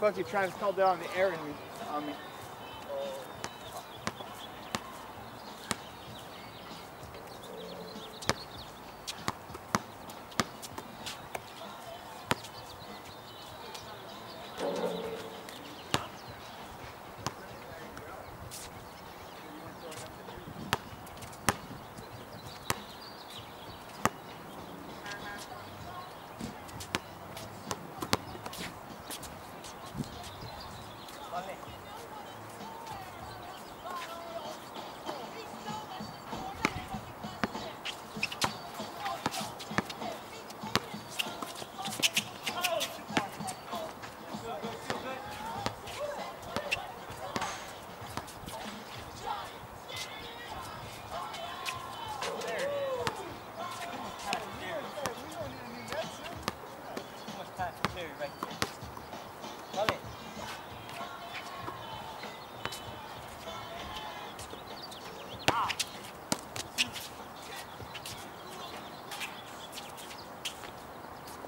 Fuck you! trying to call down the air. On me.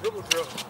Dribble drill.